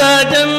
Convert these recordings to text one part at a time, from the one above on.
பாதஜம்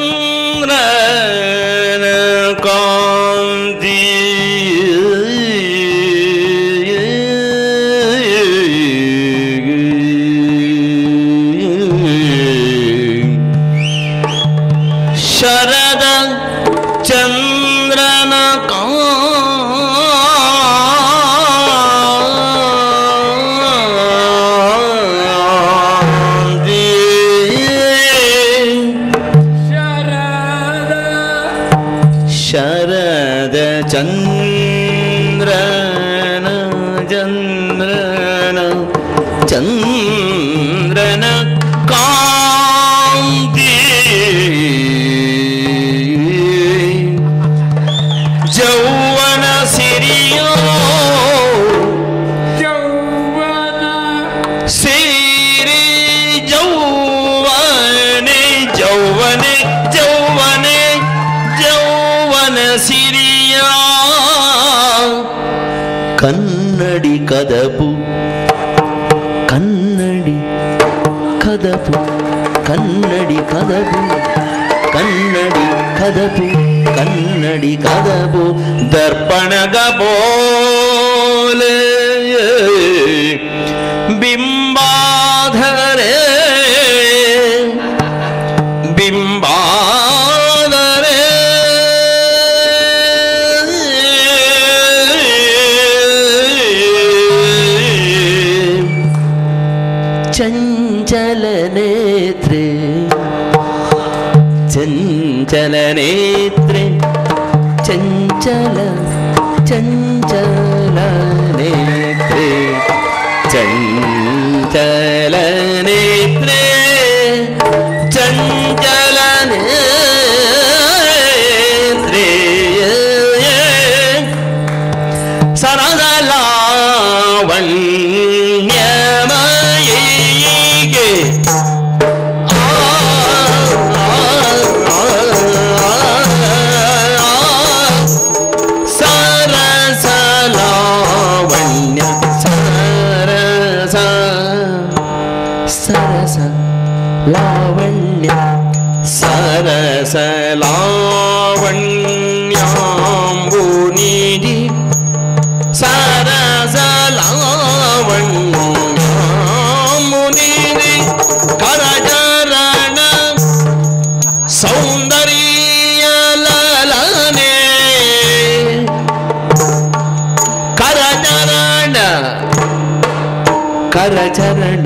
चन्द्र മനസിരിയ കണ്ണടി കഥപു കണ്ണടി കഥപു കണ്ണടി കഥപു കണ്ണടി കഥപു കണ്ണടി കഥപു ദർപ്പണക പോലെ ബിംബ चञ्चलनेत्रे चञ्चल चञ्चलनेत्रे चञ्चलनेत्रे चञ्चलनेत्रि सरलावन् சரச லாவண்யா சரச லாவண்யாம்புநீதி சரச லாவண்யாம்புநீதி கரஜரண சௌந்தரிய லலனே கரஜரண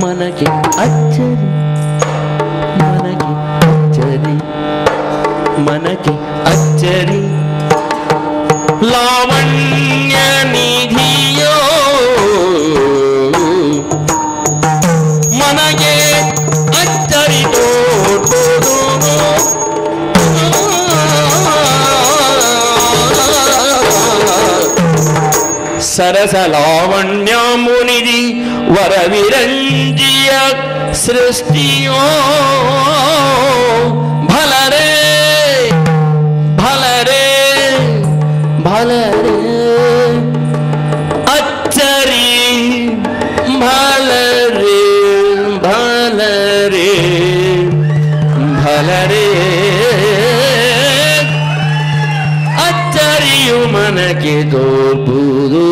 మనకి అచ్చరి మనకి అచ్చరి మనకి అచ్చరి లావణ్య സരസലാവണ്യാമുനിധി വരവിരഞ്ജിയ സൃഷ്ടിയോ ಯಾರಿಯೂ ಮನಕ್ಕೆ ತೋರ್ಪುದು